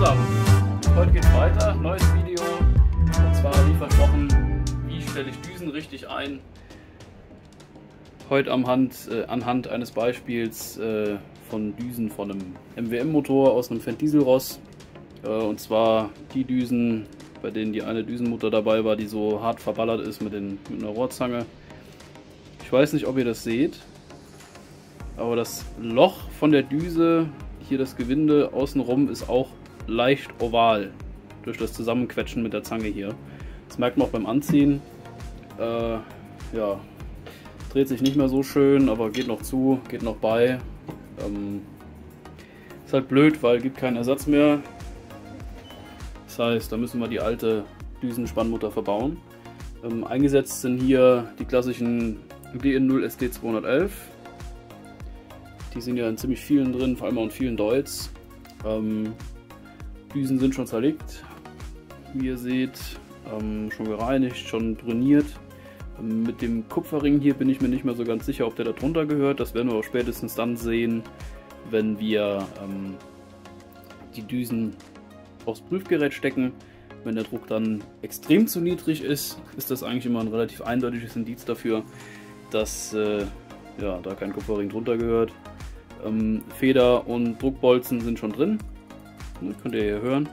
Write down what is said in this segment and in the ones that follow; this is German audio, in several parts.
zusammen, heute geht's weiter, neues Video und zwar wie versprochen, wie stelle ich Düsen richtig ein. Heute Hand, äh, anhand eines Beispiels äh, von Düsen von einem MWM-Motor aus einem Fendt Dieselross äh, und zwar die Düsen, bei denen die eine Düsenmutter dabei war, die so hart verballert ist mit, den, mit einer Rohrzange. Ich weiß nicht, ob ihr das seht, aber das Loch von der Düse, hier das Gewinde außenrum, ist auch leicht oval durch das Zusammenquetschen mit der Zange hier. Das merkt man auch beim Anziehen. Äh, ja, dreht sich nicht mehr so schön, aber geht noch zu, geht noch bei. Ähm, ist halt blöd, weil gibt keinen Ersatz mehr. Das heißt, da müssen wir die alte Düsenspannmutter verbauen. Ähm, eingesetzt sind hier die klassischen GN0 SD211 die sind ja in ziemlich vielen drin, vor allem auch in vielen Deutz. Ähm, Düsen sind schon zerlegt, wie ihr seht. Ähm, schon gereinigt, schon bruniert. Ähm, mit dem Kupferring hier bin ich mir nicht mehr so ganz sicher, ob der da drunter gehört. Das werden wir auch spätestens dann sehen, wenn wir ähm, die Düsen aufs Prüfgerät stecken. Wenn der Druck dann extrem zu niedrig ist, ist das eigentlich immer ein relativ eindeutiges Indiz dafür, dass äh, ja, da kein Kupferring drunter gehört. Ähm, Feder und Druckbolzen sind schon drin. Das könnt ihr hier hören.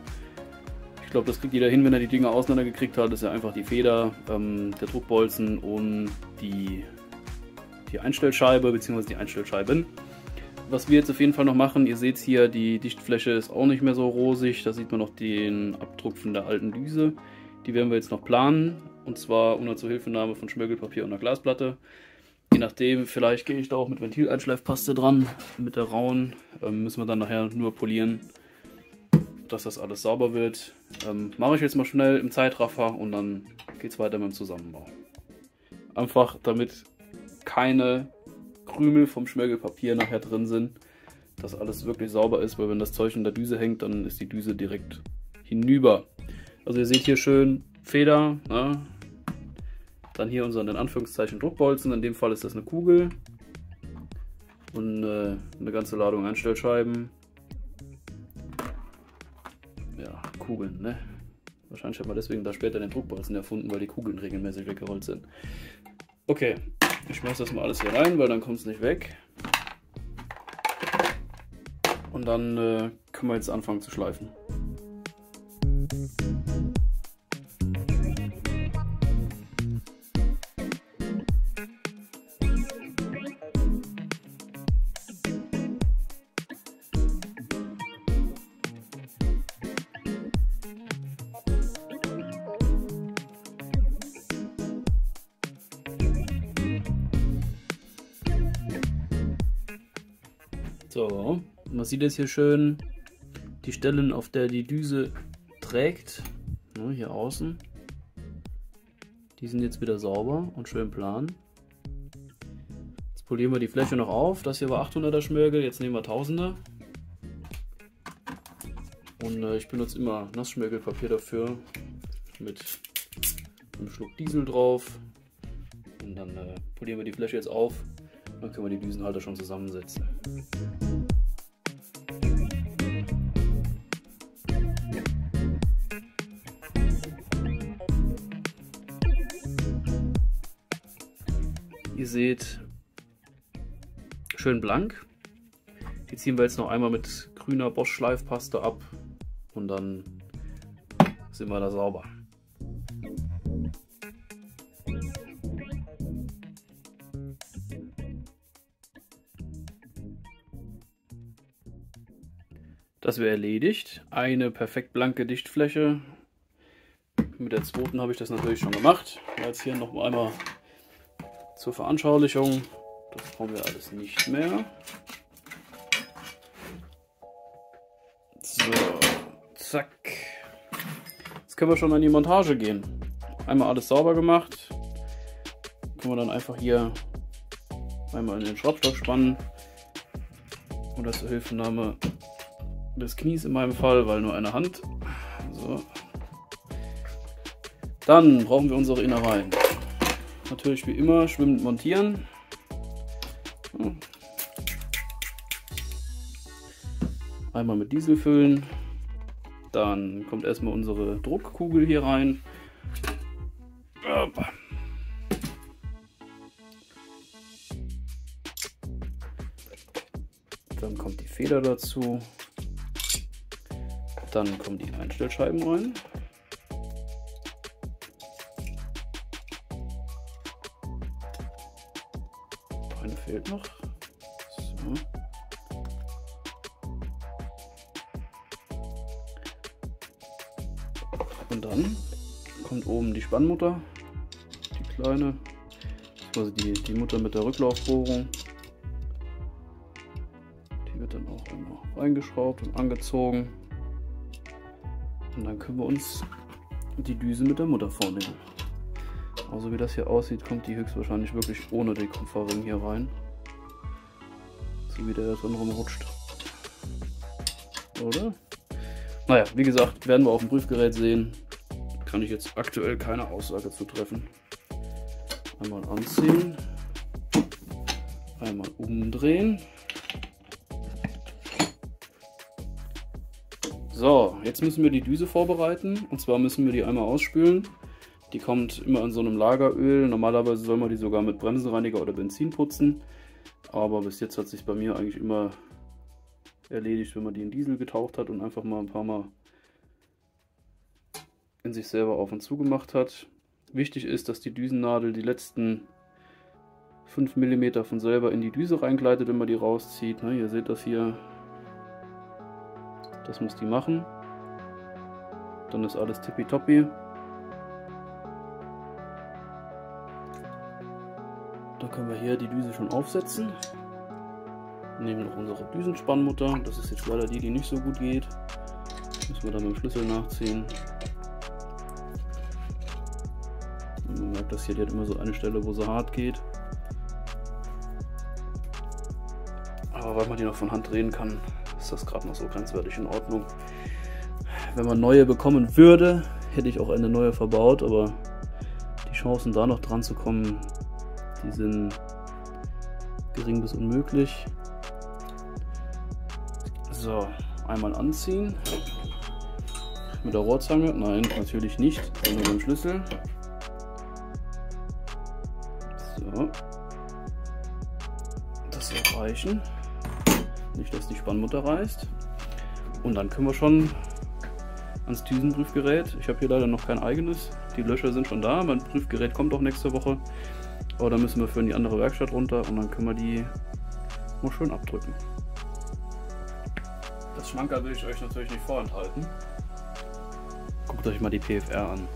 Ich glaube, das kriegt jeder hin, wenn er die Dinger auseinandergekriegt hat. Das ist ja einfach die Feder, ähm, der Druckbolzen und die, die Einstellscheibe bzw. die Einstellscheiben. Was wir jetzt auf jeden Fall noch machen, ihr seht hier, die Dichtfläche ist auch nicht mehr so rosig. Da sieht man noch den Abdruck von der alten Düse. Die werden wir jetzt noch planen. Und zwar unter Zuhilfenahme von Schmirgelpapier und einer Glasplatte. Je nachdem, vielleicht gehe ich da auch mit Ventileinschleifpaste dran, mit der rauen. Ähm, müssen wir dann nachher nur polieren, dass das alles sauber wird. Ähm, Mache ich jetzt mal schnell im Zeitraffer und dann geht es weiter mit dem Zusammenbau. Einfach damit keine Krümel vom Schmirgelpapier nachher drin sind, dass alles wirklich sauber ist, weil wenn das Zeug in der Düse hängt, dann ist die Düse direkt hinüber. Also ihr seht hier schön Feder, ne? Dann hier unseren in Anführungszeichen Druckbolzen. In dem Fall ist das eine Kugel. Und äh, eine ganze Ladung Einstellscheiben. Kugeln, ne? Wahrscheinlich hat man deswegen da später den Druckbolzen erfunden, weil die Kugeln regelmäßig weggerollt sind. Okay, ich schmeiße das mal alles hier rein, weil dann kommt es nicht weg. Und dann äh, können wir jetzt anfangen zu schleifen. So, man sieht jetzt hier schön die Stellen, auf der die Düse trägt. Ne, hier außen. Die sind jetzt wieder sauber und schön plan. Jetzt polieren wir die Fläche noch auf. Das hier war 800er Schmirgel, jetzt nehmen wir 1000er. Und äh, ich benutze immer Nassschmirgelpapier dafür. Mit einem Schluck Diesel drauf. Und dann äh, polieren wir die Fläche jetzt auf. Dann können wir die Düsenhalter schon zusammensetzen. Ihr seht, schön blank. Die ziehen wir jetzt noch einmal mit grüner Bosch Schleifpaste ab und dann sind wir da sauber. Das wäre erledigt. Eine perfekt blanke Dichtfläche. Mit der zweiten habe ich das natürlich schon gemacht. Jetzt hier noch einmal zur Veranschaulichung. Das brauchen wir alles nicht mehr. So, zack. Jetzt können wir schon an die Montage gehen. Einmal alles sauber gemacht. Können wir dann einfach hier einmal in den Schraubstock spannen. Und das Hilfenahme des Knies in meinem Fall, weil nur eine Hand. So. Dann brauchen wir unsere Innereien. Natürlich wie immer schwimmend montieren. Einmal mit Diesel füllen. Dann kommt erstmal unsere Druckkugel hier rein. Dann kommt die Feder dazu. Dann kommen die Einstellscheiben rein. Eine fehlt noch. So. Und dann kommt oben die Spannmutter, die kleine, also die, die Mutter mit der Rücklaufbohrung. Die wird dann auch einmal reingeschraubt und angezogen. Und dann können wir uns die Düse mit der Mutter vornehmen. Also wie das hier aussieht, kommt die höchstwahrscheinlich wirklich ohne den Kupferring hier rein. So wie der da drin rumrutscht. Oder? Naja, wie gesagt, werden wir auf dem Prüfgerät sehen. Kann ich jetzt aktuell keine Aussage zu treffen. Einmal anziehen. Einmal umdrehen. So, jetzt müssen wir die Düse vorbereiten. Und zwar müssen wir die einmal ausspülen. Die kommt immer in so einem Lageröl. Normalerweise soll man die sogar mit Bremsenreiniger oder Benzin putzen. Aber bis jetzt hat sich bei mir eigentlich immer erledigt, wenn man die in Diesel getaucht hat und einfach mal ein paar Mal in sich selber auf und zu gemacht hat. Wichtig ist, dass die Düsennadel die letzten 5 mm von selber in die Düse reingleitet, wenn man die rauszieht. Ne, ihr seht das hier. Das muss die machen. Dann ist alles tippitoppi. Da können wir hier die Düse schon aufsetzen nehmen noch unsere Düsenspannmutter. Das ist jetzt leider die, die nicht so gut geht. Müssen wir dann mit dem Schlüssel nachziehen. Und man merkt das hier, die hat immer so eine Stelle, wo sie hart geht. Aber weil man die noch von Hand drehen kann, ist das gerade noch so grenzwertig in Ordnung. Wenn man neue bekommen würde, hätte ich auch eine neue verbaut, aber die Chancen da noch dran zu kommen, die sind gering bis unmöglich. So, einmal anziehen. Mit der Rohrzange? Nein, natürlich nicht, mit dem Schlüssel. So. Das soll reichen. Nicht, dass die Spannmutter reißt. Und dann können wir schon ans Düsenprüfgerät. Ich habe hier leider noch kein eigenes. Die Löcher sind schon da. Mein Prüfgerät kommt auch nächste Woche. Aber da müssen wir für die andere Werkstatt runter und dann können wir die mal schön abdrücken. Das Schmankerl will ich euch natürlich nicht vorenthalten. Guckt euch mal die PFR an.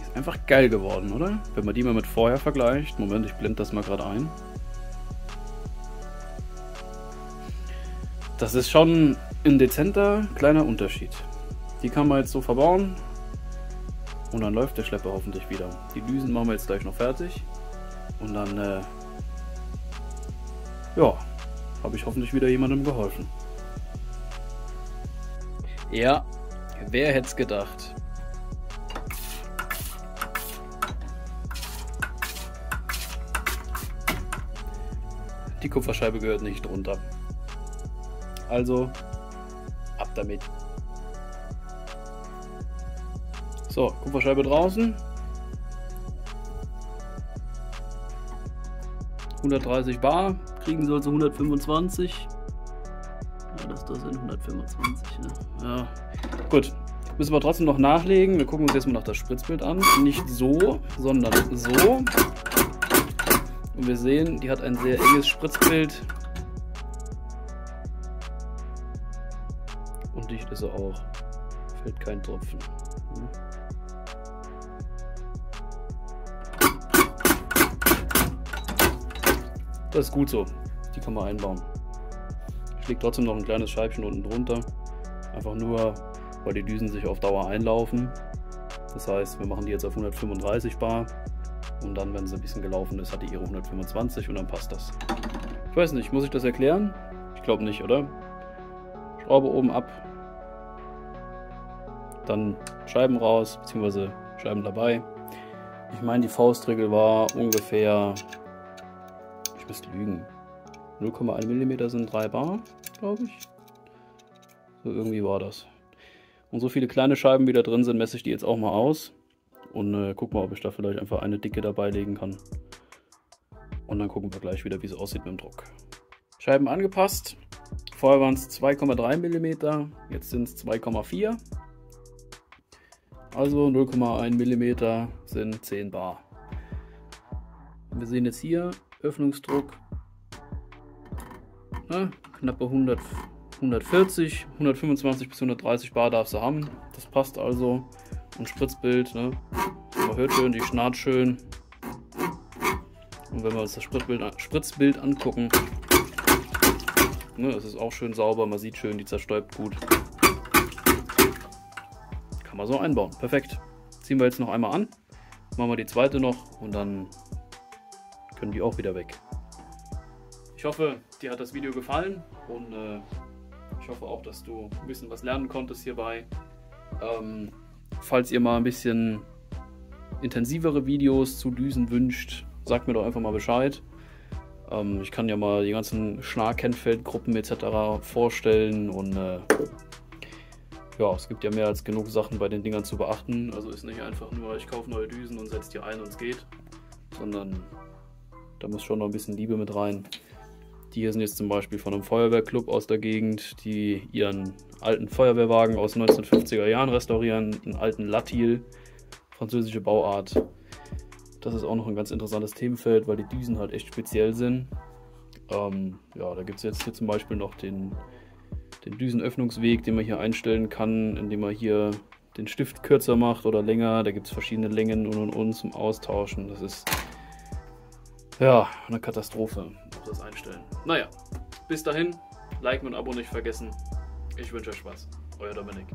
Ist einfach geil geworden, oder? Wenn man die mal mit vorher vergleicht. Moment, ich blende das mal gerade ein. Das ist schon ein dezenter kleiner Unterschied. Die kann man jetzt so verbauen und dann läuft der Schlepper hoffentlich wieder. Die Düsen machen wir jetzt gleich noch fertig und dann äh, ja, habe ich hoffentlich wieder jemandem geholfen. Ja, wer hätte es gedacht? Die Kupferscheibe gehört nicht drunter. Also, ab damit. So, Kupferscheibe draußen. 130 Bar, kriegen soll so 125. Ja, das, das sind 125. Ne? Ja, gut. Müssen wir trotzdem noch nachlegen. Wir gucken uns jetzt mal noch das Spritzbild an. Nicht so, sondern so. Und wir sehen, die hat ein sehr enges Spritzbild. Und dicht ist er auch. Fällt kein Tropfen. Das ist gut so. Die kann man einbauen. Ich lege trotzdem noch ein kleines Scheibchen unten drunter. Einfach nur, weil die Düsen sich auf Dauer einlaufen. Das heißt, wir machen die jetzt auf 135 Bar. Und dann, wenn sie ein bisschen gelaufen ist, hat die ihre 125 und dann passt das. Ich weiß nicht, muss ich das erklären? Ich glaube nicht, oder? Schraube oben ab. Dann Scheiben raus, beziehungsweise Scheiben dabei. Ich meine, die Faustregel war ungefähr ich müsste lügen. 0,1 mm sind 3 Bar, glaube ich. So irgendwie war das. Und so viele kleine Scheiben, wie da drin sind, messe ich die jetzt auch mal aus. Und äh, guck mal, ob ich da vielleicht einfach eine dicke dabei legen kann. Und dann gucken wir gleich wieder, wie es aussieht mit dem Druck. Scheiben angepasst. Vorher waren es 2,3 mm, jetzt sind es 2,4. Also 0,1 mm sind 10 Bar. Wir sehen jetzt hier Öffnungsdruck ne, knappe 100, 140, 125 bis 130 Bar darf sie haben. Das passt also. Und Spritzbild, ne? man hört schön, die schnarrt schön. Und wenn wir uns das Spritzbild, Spritzbild angucken, ne, es ist auch schön sauber, man sieht schön, die zerstäubt gut. Kann man so einbauen. Perfekt. Ziehen wir jetzt noch einmal an. Machen wir die zweite noch und dann können die auch wieder weg. Ich hoffe, dir hat das Video gefallen und äh, ich hoffe auch, dass du ein bisschen was lernen konntest hierbei. Ähm, falls ihr mal ein bisschen intensivere Videos zu Düsen wünscht, sagt mir doch einfach mal Bescheid. Ähm, ich kann ja mal die ganzen Schnarr-Kennfeldgruppen etc. vorstellen und äh, ja, es gibt ja mehr als genug Sachen bei den Dingern zu beachten. Also ist nicht einfach nur, ich kaufe neue Düsen und setze die ein und es geht, sondern da muss schon noch ein bisschen Liebe mit rein. Die hier sind jetzt zum Beispiel von einem Feuerwehrclub aus der Gegend, die ihren alten Feuerwehrwagen aus 1950er Jahren restaurieren, einen alten Latil, französische Bauart. Das ist auch noch ein ganz interessantes Themenfeld, weil die Düsen halt echt speziell sind. Ähm, ja, da gibt es jetzt hier zum Beispiel noch den, den Düsenöffnungsweg, den man hier einstellen kann, indem man hier den Stift kürzer macht oder länger. Da gibt es verschiedene Längen und und und zum Austauschen. Das ist ja eine Katastrophe das einstellen. Naja, bis dahin, Like und Abo nicht vergessen. Ich wünsche euch Spaß. Euer Dominik.